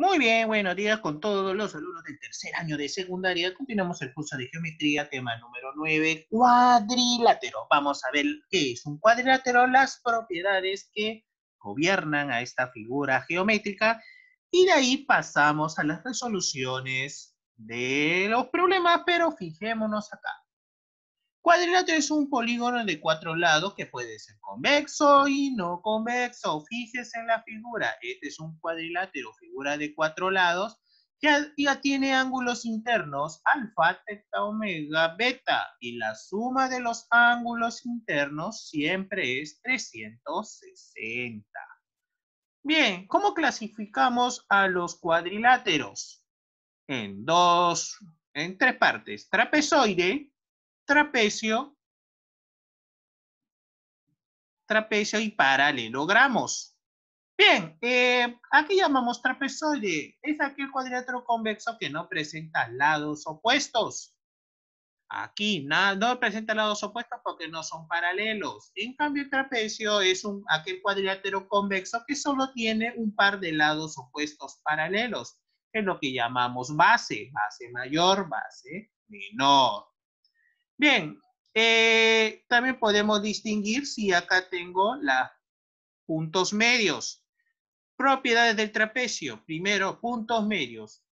Muy bien, buenos días con todos los alumnos del tercer año de secundaria. Continuamos el curso de geometría, tema número 9, cuadrilátero. Vamos a ver qué es un cuadrilátero, las propiedades que gobiernan a esta figura geométrica y de ahí pasamos a las resoluciones de los problemas, pero fijémonos acá. Cuadrilátero es un polígono de cuatro lados que puede ser convexo y no convexo. Fíjese en la figura. Este es un cuadrilátero, figura de cuatro lados, que ya tiene ángulos internos alfa, teta, omega, beta. Y la suma de los ángulos internos siempre es 360. Bien, ¿cómo clasificamos a los cuadriláteros? En dos, en tres partes. Trapezoide, trapecio, trapecio y paralelogramos. Bien, eh, aquí llamamos trapezoide. Es aquel cuadrilátero convexo que no presenta lados opuestos. Aquí no presenta lados opuestos porque no son paralelos. En cambio, el trapecio es un, aquel cuadrilátero convexo que solo tiene un par de lados opuestos paralelos. Es lo que llamamos base. Base mayor, base menor. Bien, eh, también podemos distinguir si acá tengo los puntos medios. Propiedades del trapecio. Primero, puntos medios.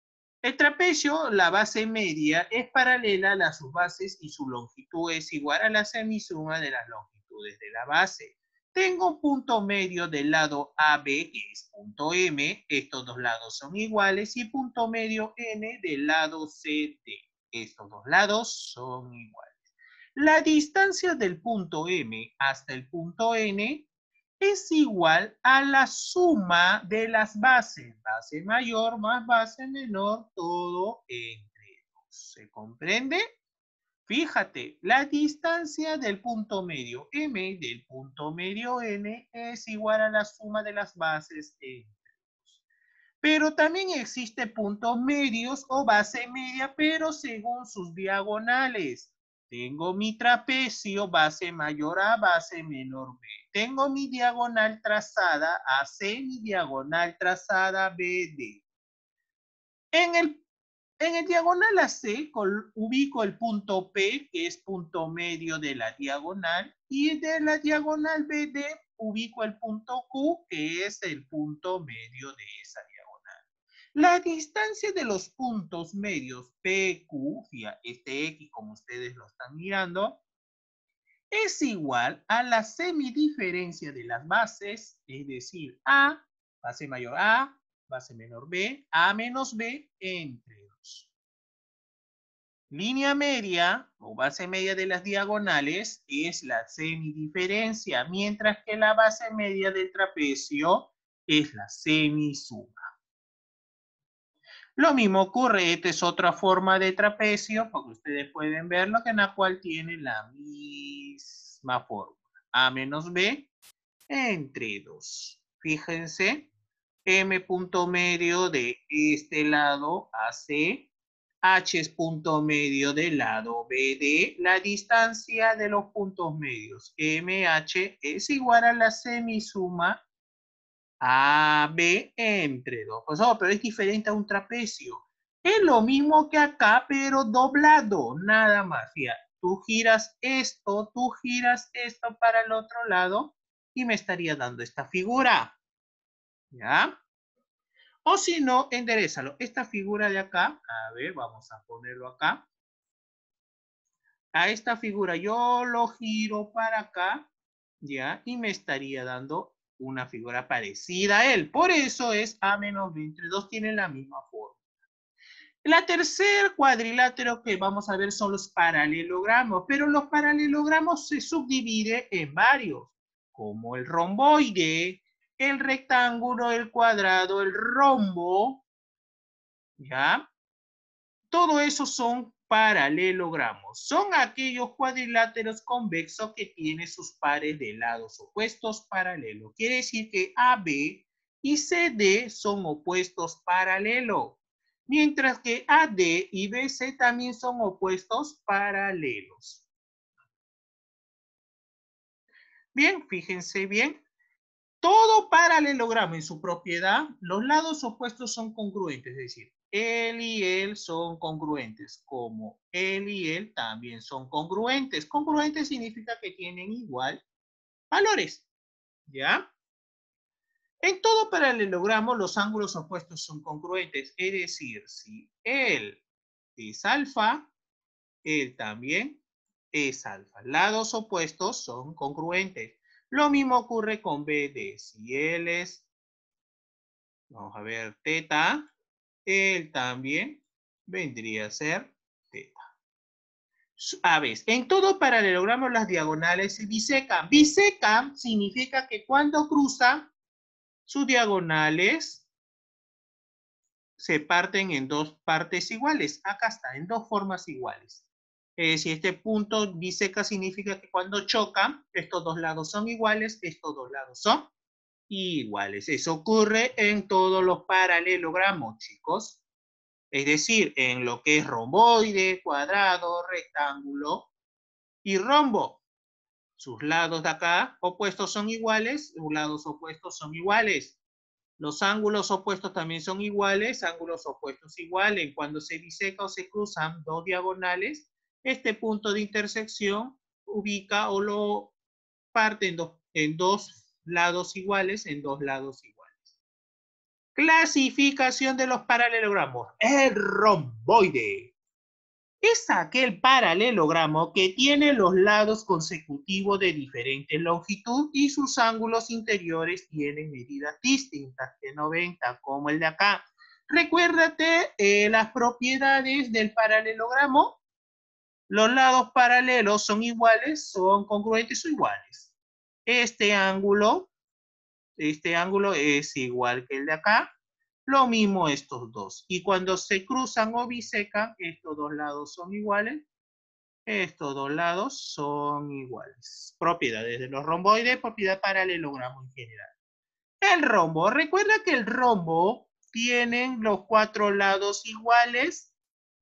El trapecio, la base media, es paralela a las subbases y su longitud es igual a la semisuma de las longitudes de la base. Tengo un punto medio del lado AB, que es punto M, estos dos lados son iguales, y punto medio N del lado CD. Estos dos lados son iguales. La distancia del punto M hasta el punto N es igual a la suma de las bases. Base mayor más base menor, todo entre dos. ¿Se comprende? Fíjate, la distancia del punto medio M del punto medio N es igual a la suma de las bases entre dos. Pero también existe puntos medios o base media, pero según sus diagonales. Tengo mi trapecio, base mayor A, base menor B. Tengo mi diagonal trazada AC, mi diagonal trazada BD. En el, en el diagonal AC ubico el punto P, que es punto medio de la diagonal, y de la diagonal BD ubico el punto Q, que es el punto medio de esa diagonal. La distancia de los puntos medios PQ, este X como ustedes lo están mirando, es igual a la semidiferencia de las bases, es decir, A, base mayor A, base menor B, A menos B entre 2. Línea media o base media de las diagonales es la semidiferencia, mientras que la base media del trapecio es la semisuma. Lo mismo ocurre, esta es otra forma de trapecio, porque ustedes pueden verlo, que en la cual tiene la misma fórmula. A menos B entre 2. Fíjense, M punto medio de este lado AC, H es punto medio del lado BD. La distancia de los puntos medios MH es igual a la semisuma AB entre dos. Pues, oh, pero es diferente a un trapecio. Es lo mismo que acá, pero doblado, nada más. Ya, tú giras esto, tú giras esto para el otro lado y me estaría dando esta figura. ¿Ya? O si no, enderezalo. Esta figura de acá, a ver, vamos a ponerlo acá. A esta figura yo lo giro para acá, ¿ya? Y me estaría dando una figura parecida a él. Por eso es A menos B entre 2 tienen la misma forma. La tercer cuadrilátero que vamos a ver son los paralelogramos, pero los paralelogramos se subdividen en varios, como el romboide, el rectángulo, el cuadrado, el rombo, ¿ya? Todo eso son paralelogramos. Son aquellos cuadriláteros convexos que tienen sus pares de lados opuestos paralelos. Quiere decir que AB y CD son opuestos paralelos, mientras que AD y BC también son opuestos paralelos. Bien, fíjense bien. todo paralelogramo en su propiedad, los lados opuestos son congruentes, es decir, él y él son congruentes, como él y él también son congruentes. Congruentes significa que tienen igual valores, ¿ya? En todo paralelogramo, los ángulos opuestos son congruentes, es decir, si él es alfa, él también es alfa. Lados opuestos son congruentes. Lo mismo ocurre con BD. Si él es, vamos a ver, teta, él también vendría a ser teta. A ver, en todo paralelogramo las diagonales se bisecan. Bisecan significa que cuando cruzan, sus diagonales se parten en dos partes iguales. Acá está, en dos formas iguales. Eh, si este punto biseca significa que cuando chocan, estos dos lados son iguales, estos dos lados son iguales. Eso ocurre en todos los paralelogramos, chicos. Es decir, en lo que es romboide, cuadrado, rectángulo y rombo. Sus lados de acá opuestos son iguales, sus lados opuestos son iguales. Los ángulos opuestos también son iguales, ángulos opuestos iguales. Cuando se biseca o se cruzan dos diagonales, este punto de intersección ubica o lo parte en dos, en dos lados iguales, en dos lados iguales. Clasificación de los paralelogramos. El romboide es aquel paralelogramo que tiene los lados consecutivos de diferente longitud y sus ángulos interiores tienen medidas distintas de 90, como el de acá. Recuérdate eh, las propiedades del paralelogramo los lados paralelos son iguales, son congruentes o iguales. Este ángulo, este ángulo es igual que el de acá. Lo mismo estos dos. Y cuando se cruzan o bisecan, estos dos lados son iguales. Estos dos lados son iguales. Propiedades de los romboides, propiedad paralelogramo en general. El rombo. Recuerda que el rombo tiene los cuatro lados iguales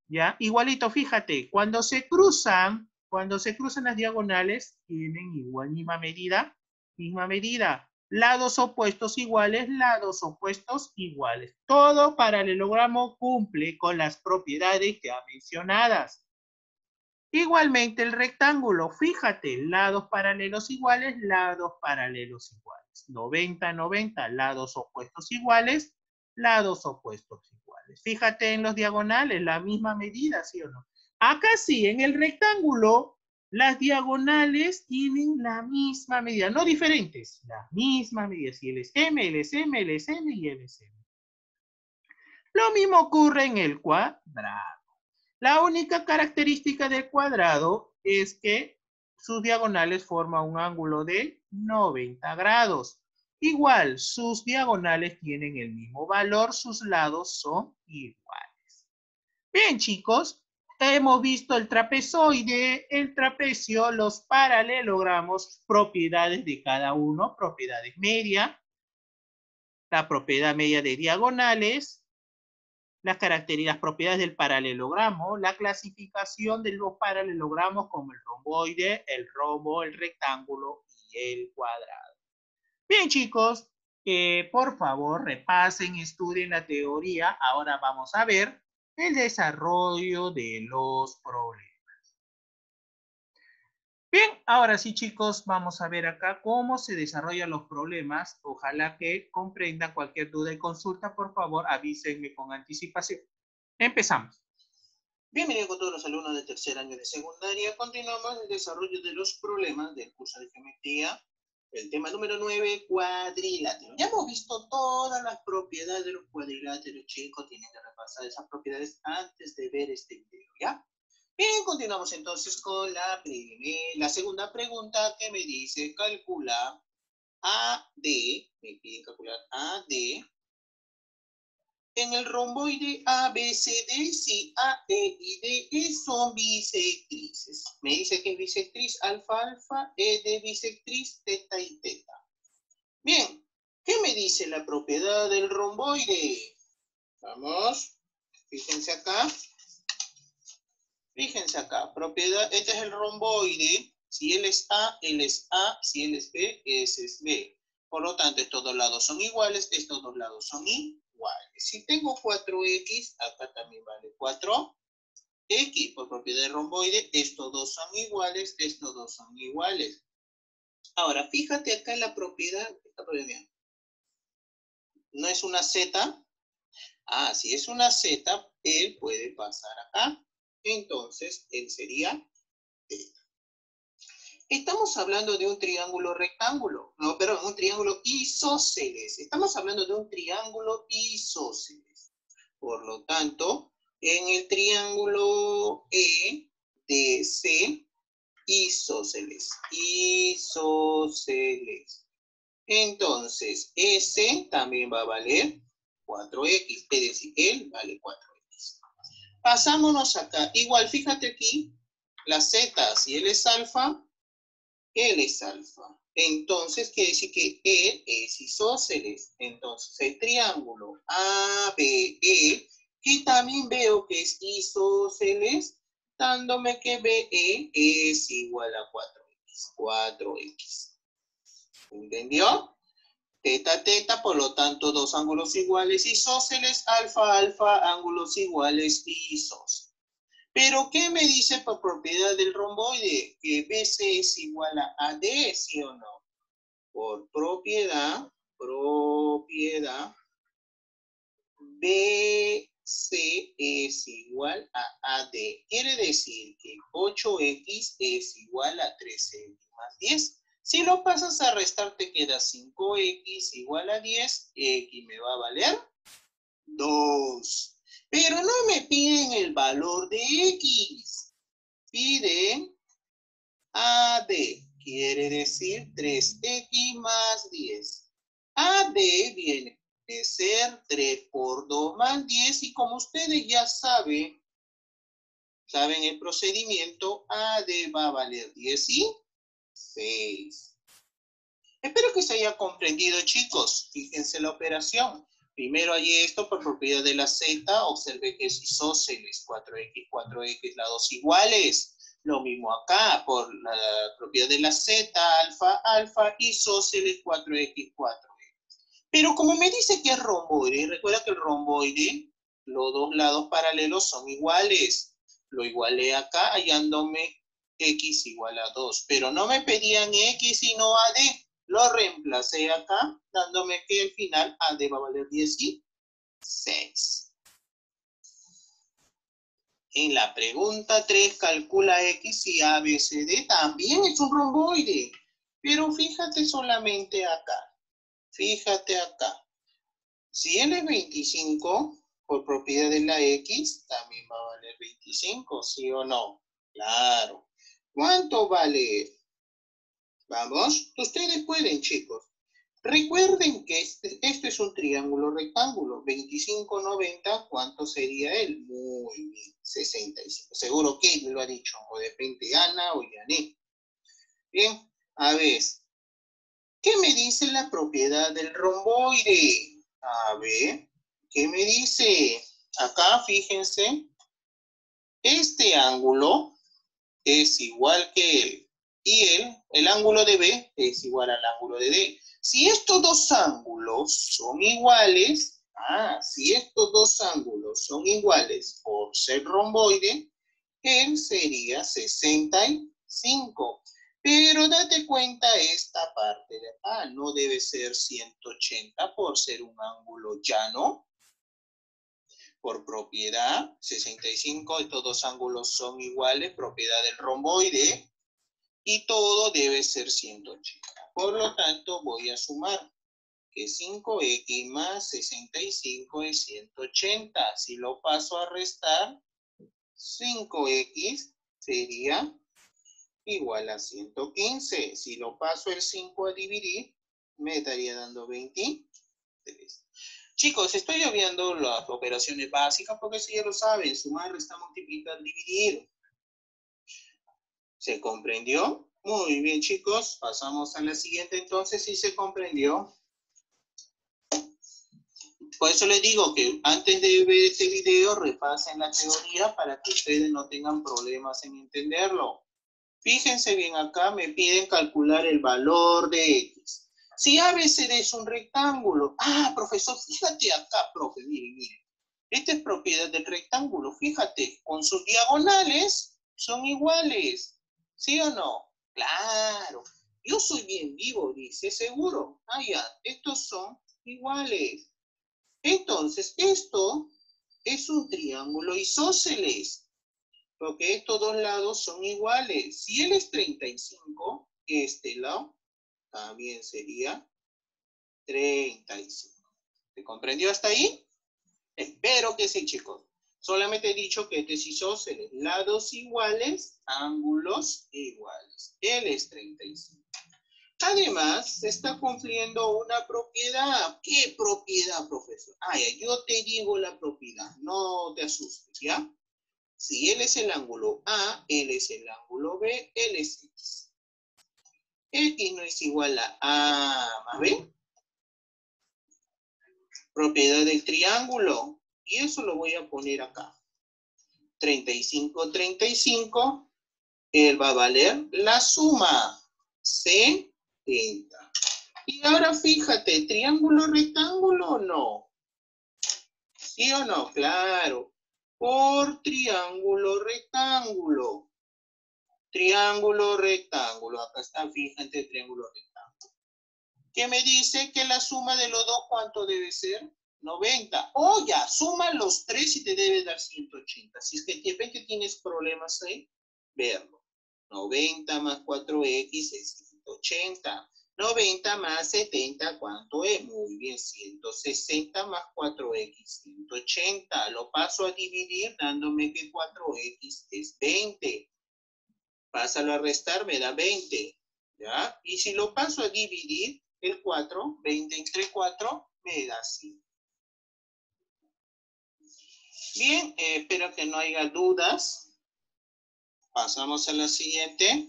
¿Ya? Igualito, fíjate, cuando se cruzan, cuando se cruzan las diagonales, tienen igual, misma medida, misma medida. Lados opuestos iguales, lados opuestos iguales. Todo paralelogramo cumple con las propiedades ya mencionadas. Igualmente el rectángulo, fíjate, lados paralelos iguales, lados paralelos iguales. 90, 90, lados opuestos iguales, lados opuestos iguales. Fíjate en los diagonales, la misma medida, ¿sí o no? Acá sí, en el rectángulo, las diagonales tienen la misma medida, no diferentes, la misma medida. Si él es M, él es M, él es M y él es M. Lo mismo ocurre en el cuadrado. La única característica del cuadrado es que sus diagonales forman un ángulo de 90 grados. Igual, sus diagonales tienen el mismo valor, sus lados son iguales. Bien, chicos, hemos visto el trapezoide, el trapecio, los paralelogramos, propiedades de cada uno, propiedades media, la propiedad media de diagonales, las características, propiedades del paralelogramo, la clasificación de los paralelogramos como el romboide, el rombo, el rectángulo y el cuadrado. Bien, chicos, eh, por favor, repasen, estudien la teoría. Ahora vamos a ver el desarrollo de los problemas. Bien, ahora sí, chicos, vamos a ver acá cómo se desarrollan los problemas. Ojalá que comprendan cualquier duda y consulta, por favor, avísenme con anticipación. Empezamos. Bienvenidos con todos los alumnos de tercer año de secundaria. Continuamos el desarrollo de los problemas del curso de geometría el tema número 9, cuadrilátero. Ya hemos visto todas las propiedades de los cuadriláteros, chicos. Tienen que repasar esas propiedades antes de ver este video, ¿ya? Bien, continuamos entonces con la, la segunda pregunta que me dice, calcula AD, me piden calcular AD en el romboide ABCD, si A, E y D e son bisectrices. Me dice que es bisectriz alfa, alfa, E de bisectriz, teta y teta. Bien, ¿qué me dice la propiedad del romboide? Vamos, fíjense acá. Fíjense acá, propiedad, este es el romboide. Si él es A, él es A. Si él es B, ese es B. Por lo tanto, estos dos lados son iguales, estos dos lados son Si tengo 4x, acá también vale 4x. Por propiedad de romboide, estos dos son iguales, estos dos son iguales. Ahora, fíjate acá en la propiedad, esta propiedad ¿No es una z? Ah, si es una z, él puede pasar acá. Entonces, él sería θ. Estamos hablando de un triángulo rectángulo, no, perdón, un triángulo isósceles. Estamos hablando de un triángulo isósceles. Por lo tanto, en el triángulo EDC, isósceles, isósceles. Entonces, S también va a valer 4X, es decir, él vale 4X. Pasámonos acá. Igual, fíjate aquí, las Z, si él es alfa, él es alfa. Entonces, quiere decir que él es isósceles. Entonces, el triángulo ABE, que también veo que es isósceles, dándome que BE es igual a 4X. 4X. ¿Entendió? Teta, teta, por lo tanto, dos ángulos iguales isósceles, alfa, alfa, ángulos iguales isósceles. Pero, ¿qué me dice por propiedad del romboide? Que BC es igual a AD, ¿sí o no? Por propiedad, propiedad, BC es igual a AD. Quiere decir que 8X es igual a 13 más 10. Si lo pasas a restar, te queda 5X igual a 10. X me va a valer 2. Pero no me piden el valor de X. Piden AD, quiere decir 3X más 10. AD viene de ser 3 por 2 más 10 y como ustedes ya saben, saben el procedimiento, AD va a valer 16. Espero que se haya comprendido, chicos. Fíjense la operación. Primero hay esto por propiedad de la z, observe que es isósceles, 4x, 4x, lados iguales. Lo mismo acá, por la propiedad de la z, alfa, alfa, isósceles, 4x, 4x. Pero como me dice que es romboide, recuerda que el romboide, los dos lados paralelos son iguales. Lo igualé acá hallándome x igual a 2. Pero no me pedían x sino a d. Lo reemplacé acá, dándome que el final a valer 16. En la pregunta 3, calcula X y ABCD también es un romboide. Pero fíjate solamente acá. Fíjate acá. Si N es 25, por propiedad de la X, también va a valer 25, ¿sí o no? Claro. ¿Cuánto vale Vamos, ustedes pueden, chicos. Recuerden que este, este, es un triángulo rectángulo. 25, 90, ¿cuánto sería él? Muy bien, 65. Seguro que me lo ha dicho, o de repente Ana o Yané. Bien, a ver. ¿Qué me dice la propiedad del romboide? A ver, ¿qué me dice? Acá, fíjense, este ángulo es igual que el y el, el ángulo de B es igual al ángulo de D. Si estos dos ángulos son iguales, ah, si estos dos ángulos son iguales por ser romboide, él sería 65. Pero date cuenta esta parte de acá, no debe ser 180 por ser un ángulo llano. Por propiedad, 65, estos dos ángulos son iguales, propiedad del romboide, y todo debe ser 180. Por lo tanto, voy a sumar que 5x más 65 es 180. Si lo paso a restar, 5x sería igual a 115. Si lo paso el 5 a dividir, me estaría dando 23. Chicos, estoy obviando las operaciones básicas porque si ya lo saben, sumar, restar, multiplicar, dividir. ¿Se comprendió? Muy bien, chicos. Pasamos a la siguiente entonces, si se comprendió. Por eso les digo que antes de ver este video, repasen la teoría para que ustedes no tengan problemas en entenderlo. Fíjense bien acá, me piden calcular el valor de X. Si ABCD es un rectángulo, ah, profesor, fíjate acá, profe, mire, mire. Esta es propiedad del rectángulo, fíjate, con sus diagonales son iguales, ¿sí o no? Claro, yo soy bien vivo, dice, seguro. Ah, ya, estos son iguales. Entonces, esto es un triángulo isósceles, porque estos dos lados son iguales. Si él es 35, este lado también sería 35. ¿Se comprendió hasta ahí? Espero que sí, chicos. Solamente he dicho que este es isósceles. Lados iguales, ángulos iguales. Él es 35. Además, se está cumpliendo una propiedad. ¿Qué propiedad, profesor? Ah, yo te digo la propiedad. No te asustes, ¿ya? Si él es el ángulo A, él es el ángulo B, él es X. X no es igual a A más B. Propiedad del triángulo. Y eso lo voy a poner acá. 35, 35. Él va a valer la suma. 70. Y ahora fíjate, ¿triángulo, rectángulo no? ¿Sí o no? Claro. Por triángulo, rectángulo. Triángulo, rectángulo. Acá está, fíjate, triángulo, rectángulo. ¿Qué me dice que la suma de los dos, ¿cuánto debe ser? 90. O ya, suma los tres y te debe dar 180. Si es que de tienes problemas ahí, verlo. 90 más 4x es 180. 90 más 70, ¿cuánto es? Muy bien, 160 más 4x, 180. Lo paso a dividir dándome que 4x es 20. Pásalo a restar, me da 20. ¿Ya? Y si lo paso a dividir, el 4, 20 entre 4, me da 5. Bien, eh, espero que no haya dudas. Pasamos a la siguiente.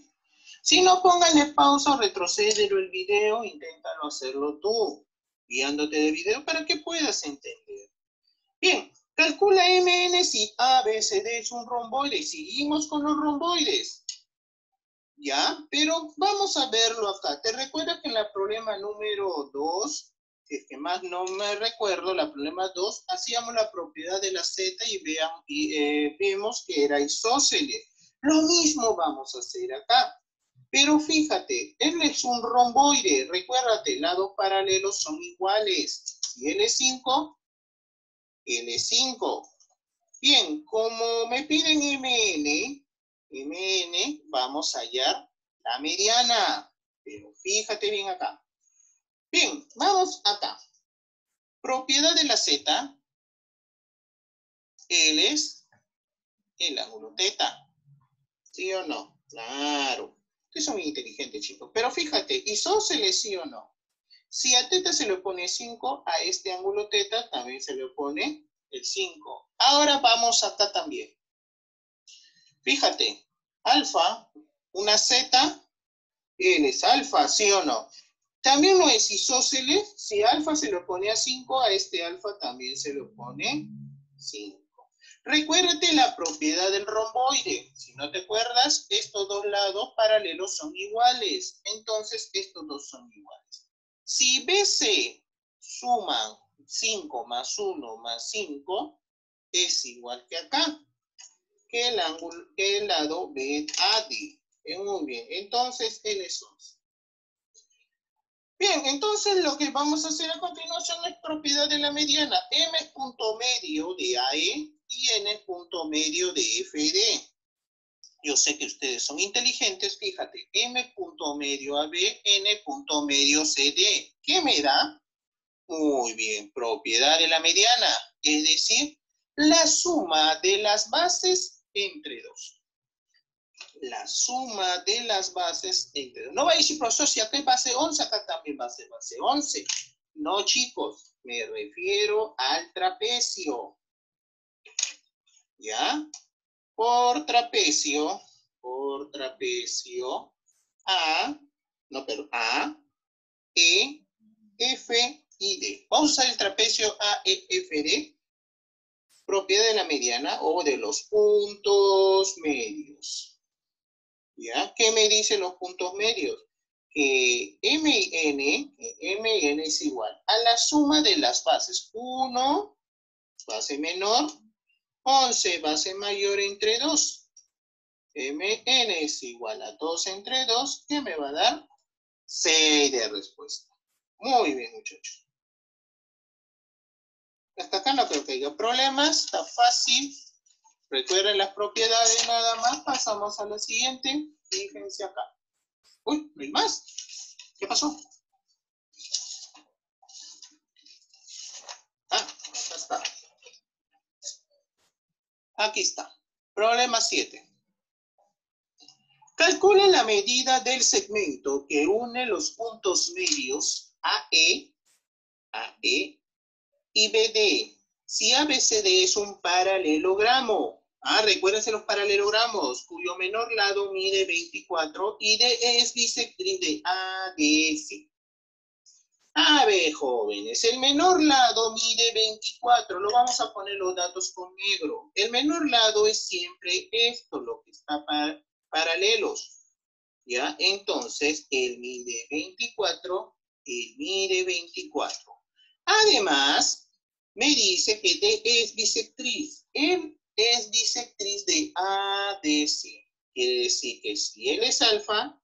Si no, póngale pausa retrocédelo el video, inténtalo hacerlo tú, guiándote de video para que puedas entender. Bien, calcula MN si ABCD es un romboide. Seguimos con los romboides. ¿Ya? Pero vamos a verlo acá. ¿Te recuerdas que en la problema número 2, si es que más no me recuerdo, la problema 2, hacíamos la propiedad de la Z y, veamos, y eh, vemos que era isósceles. Lo mismo vamos a hacer acá. Pero fíjate, él es un romboide. Recuérdate, lados paralelos son iguales. Si él es 5, él es 5. Bien, como me piden MN, MN, vamos a hallar la mediana. Pero fíjate bien acá. Bien, vamos acá. Propiedad de la Z. Él es el ángulo teta. ¿Sí o no? Claro. Que son muy inteligentes, chicos. Pero fíjate, isósceles sí o no? Si a teta se le pone 5, a este ángulo teta también se le pone el 5. Ahora vamos acá también. Fíjate, alfa, una z, él es alfa, ¿sí o no? También no es isósceles, si alfa se lo pone a 5, a este alfa también se lo pone 5. Recuérdate la propiedad del romboide. Si no te acuerdas, estos dos lados paralelos son iguales. Entonces, estos dos son iguales. Si BC suman 5 más 1 más 5, es igual que acá que el ángulo, que el lado BAD. Eh, muy bien, entonces L es 11. Bien, entonces lo que vamos a hacer a continuación es propiedad de la mediana. M punto medio de AE y N punto medio de FD. Yo sé que ustedes son inteligentes, fíjate, M punto medio AB, N punto medio CD. ¿Qué me da? Muy bien, propiedad de la mediana, es decir, la suma de las bases entre 2. La suma de las bases entre 2. No va a decir, profesor, si acá es base 11, acá también va a ser base 11. No, chicos, me refiero al trapecio. ¿Ya? Por trapecio, por trapecio, A, no, pero A, E, F y D. Vamos a usar el trapecio A, E, F, D propiedad de la mediana o de los puntos medios. ¿Ya? ¿Qué me dicen los puntos medios? que M y N, M y N es igual a la suma de las bases. 1, base menor, 11, base mayor entre 2. Mn es igual a 2 entre 2, que me va a dar 6 de respuesta. Muy bien, muchachos. Hasta acá no creo que haya problemas, está fácil. Recuerden las propiedades nada más, pasamos a la siguiente. Fíjense acá. Uy, no hay más. ¿Qué pasó? Ah, acá está. Aquí está. Problema 7. Calcula la medida del segmento que une los puntos medios AE, AE y BD. Si ABCD es un paralelogramo, ah, recuérdense los paralelogramos, cuyo menor lado mide 24 y DE es bisectriz de ADC. A ver, jóvenes, el menor lado mide 24, lo vamos a poner los datos con negro. El menor lado es siempre esto, lo que está paralelos. ¿Ya? Entonces, él mide 24, él mide 24. Además, me dice que D es bisectriz. Él es bisectriz de ADC. Quiere decir que si él es alfa,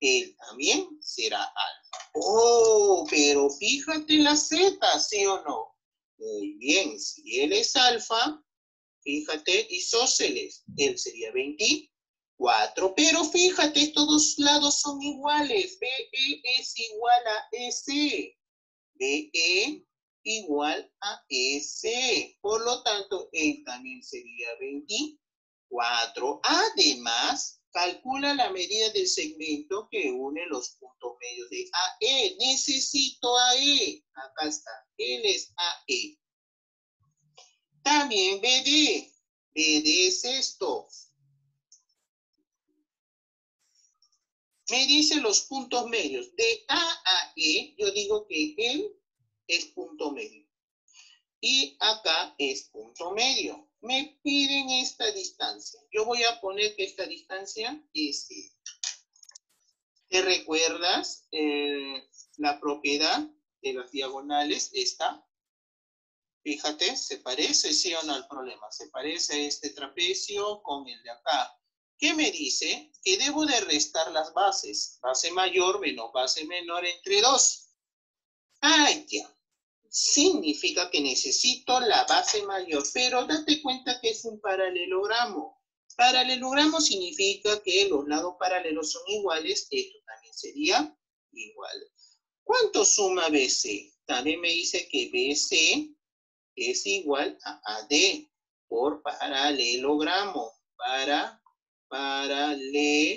él también será alfa. Oh, pero fíjate la Z, ¿sí o no? Muy bien, si él es alfa, fíjate, isósceles, él sería 24. Pero fíjate, estos dos lados son iguales. BE es igual a S. BE igual a S. Por lo tanto, él también sería 24. Además, Calcula la medida del segmento que une los puntos medios de AE. Necesito AE. Acá está. Él es AE. También BD. BD es esto. Me dice los puntos medios. De A a E, yo digo que él es punto medio. Y acá es punto medio me piden esta distancia. Yo voy a poner que esta distancia es ¿Te recuerdas eh, la propiedad de las diagonales? Esta. Fíjate, ¿se parece sí o no al problema? Se parece este trapecio con el de acá. ¿Qué me dice? Que debo de restar las bases. Base mayor menos base menor entre 2. ¡Ay, tía! Significa que necesito la base mayor, pero date cuenta que es un paralelogramo. Paralelogramo significa que los lados paralelos son iguales, esto también sería igual. ¿Cuánto suma BC? También me dice que BC es igual a AD por paralelogramo. Para paralelogramo.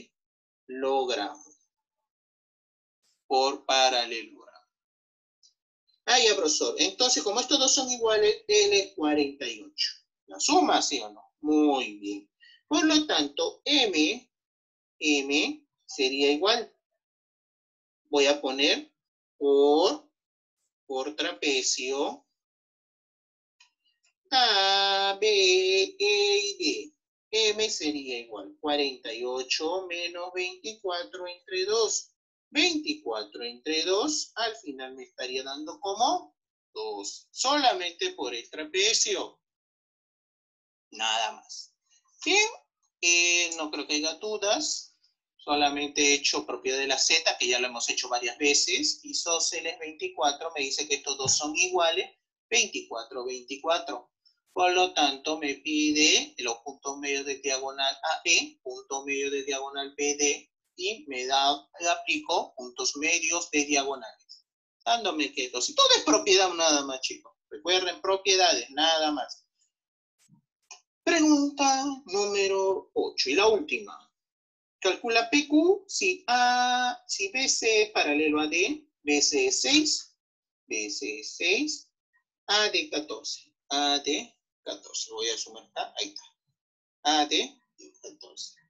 Por paralelogramo. Ah, ya, profesor. Entonces, como estos dos son iguales, es 48. ¿La suma, sí o no? Muy bien. Por lo tanto, M, M sería igual. Voy a poner por, por trapecio A, B, E y D. M sería igual 48 menos 24 entre 2. 24 entre 2, al final me estaría dando como 2, solamente por el trapecio. Nada más. Bien, eh, no creo que haya dudas. Solamente he hecho propiedad de la z, que ya lo hemos hecho varias veces. Isósceles 24 me dice que estos dos son iguales. 24, 24. Por lo tanto, me pide los puntos medios de diagonal AE, punto medio de diagonal BD, y me da, me aplico puntos medios de diagonales, dándome que dos. Y todo es propiedad nada más, chicos. Recuerden, propiedades, nada más. Pregunta número 8 y la última. Calcula PQ si A, si BC es paralelo a D, BC es 6, BC es 6, AD 14, AD 14. Voy a sumar, ahí está. AD 14.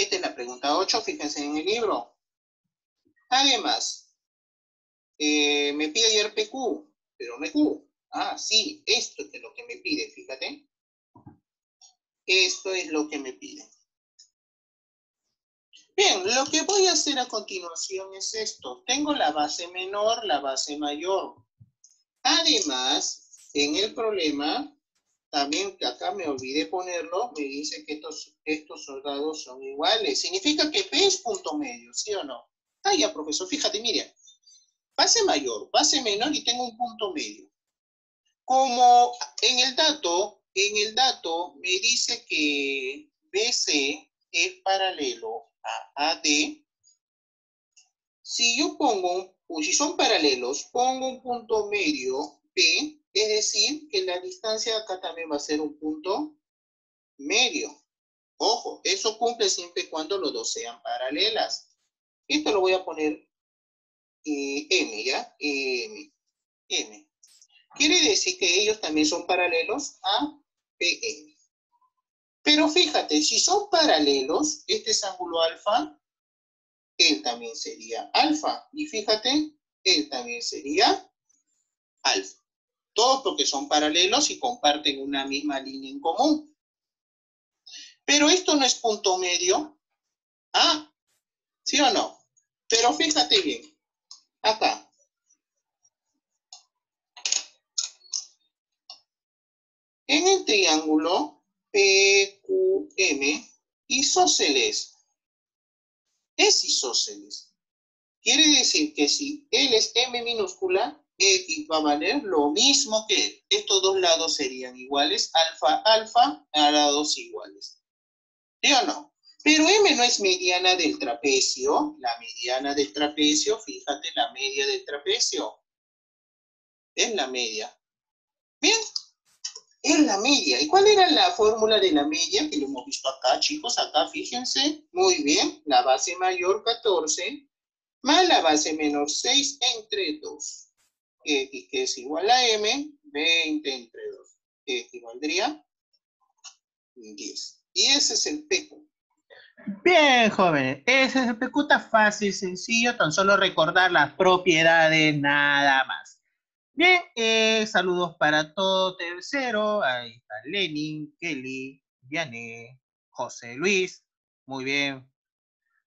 Esta es la pregunta 8, fíjense en el libro. Además, eh, me pide ayer PQ, pero no es Q. Ah, sí, esto es lo que me pide, fíjate. Esto es lo que me pide. Bien, lo que voy a hacer a continuación es esto. Tengo la base menor, la base mayor. Además, en el problema, también acá me olvidé ponerlo, me dice que estos, estos soldados son iguales. Significa que P es punto medio, ¿sí o no? Ah, ya, profesor, fíjate, mire. Base mayor, base menor y tengo un punto medio. Como en el dato, en el dato me dice que BC es paralelo a AD, si yo pongo, o si son paralelos, pongo un punto medio P, es decir, que la distancia acá también va a ser un punto medio. Ojo, eso cumple siempre cuando los dos sean paralelas. Esto lo voy a poner eh, M, ¿ya? M. M. Quiere decir que ellos también son paralelos a PM. Pero fíjate, si son paralelos, este es ángulo alfa, él también sería alfa. Y fíjate, él también sería alfa. Todos porque son paralelos y comparten una misma línea en común. Pero esto no es punto medio. ¿Ah? ¿Sí o no? Pero fíjate bien. Acá. En el triángulo PQM, isósceles. Es isósceles. Quiere decir que si L es M minúscula, X va a valer lo mismo que Estos dos lados serían iguales, alfa, alfa, a lados iguales. ¿Sí o no? Pero M no es mediana del trapecio. La mediana del trapecio, fíjate, la media del trapecio. Es la media. Bien, es la media. ¿Y cuál era la fórmula de la media? Que lo hemos visto acá, chicos. Acá, fíjense. Muy bien. La base mayor, 14, más la base menor, 6 entre 2. X, que es igual a M, 20 entre 2. Que equivaldría 10. Y ese es el PQ. Bien, jóvenes. Ese es el PQ. Está fácil, sencillo. Tan solo recordar las propiedades, nada más. Bien, eh, saludos para todo tercero. Ahí está Lenin, Kelly, Vianney, José Luis. Muy bien.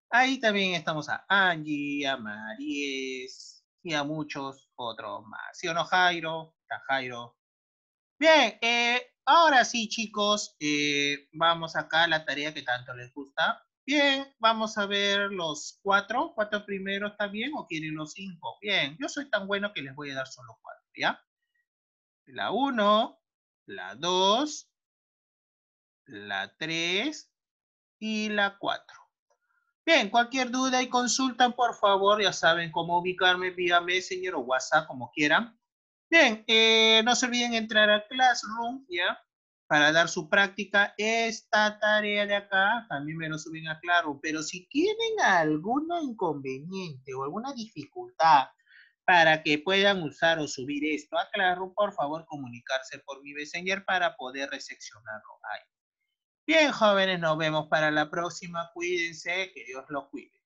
Ahí también estamos a Angie, a Maries y a muchos otros más. ¿Sí o no, Jairo? Está Jairo. Bien, eh, ahora sí, chicos, eh, vamos acá a la tarea que tanto les gusta. Bien, vamos a ver los cuatro. ¿Cuatro primeros está bien o quieren los cinco? Bien, yo soy tan bueno que les voy a dar solo cuatro, ¿ya? La uno, la dos, la tres y la cuatro. Bien, cualquier duda y consulta, por favor, ya saben cómo ubicarme vía Messenger o WhatsApp, como quieran. Bien, eh, no se olviden entrar a Classroom, ¿ya? para dar su práctica. Esta tarea de acá también me lo suben a claro, pero si tienen algún inconveniente o alguna dificultad para que puedan usar o subir esto a Claro, por favor comunicarse por mi Messenger para poder reseccionarlo ahí. Bien, jóvenes, nos vemos para la próxima. Cuídense, que Dios los cuide.